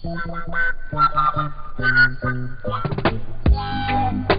Thank you.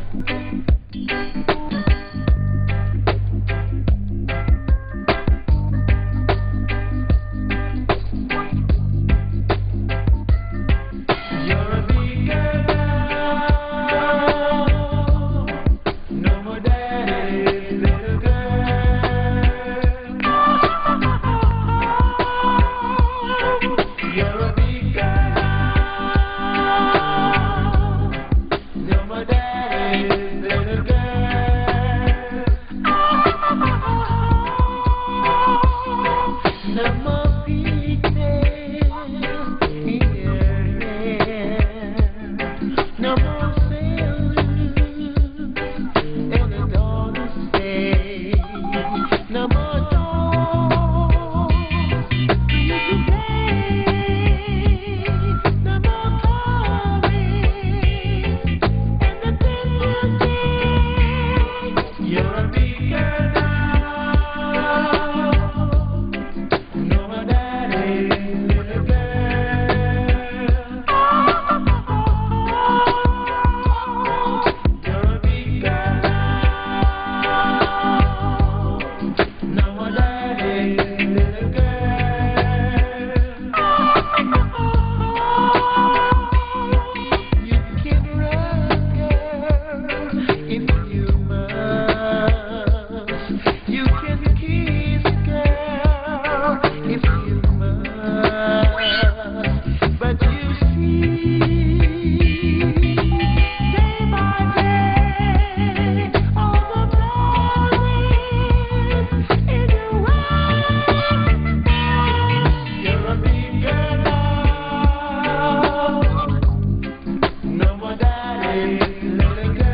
know they got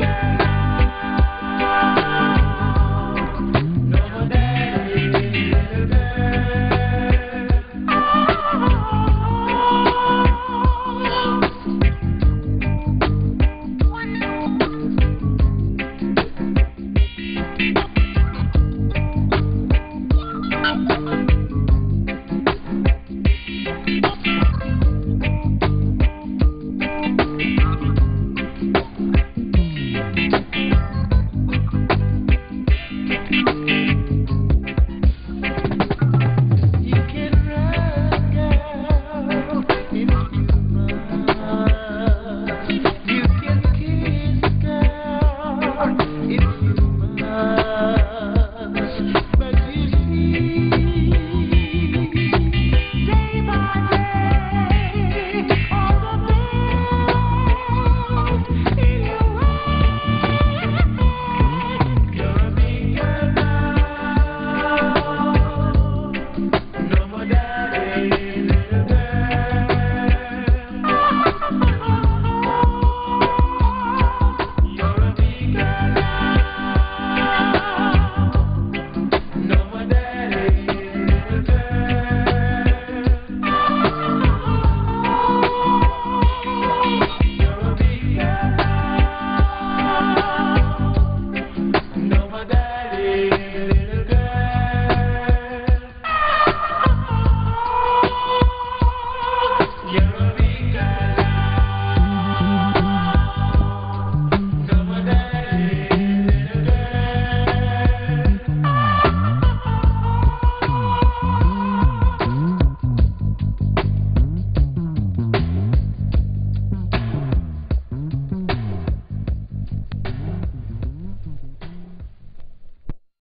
girl.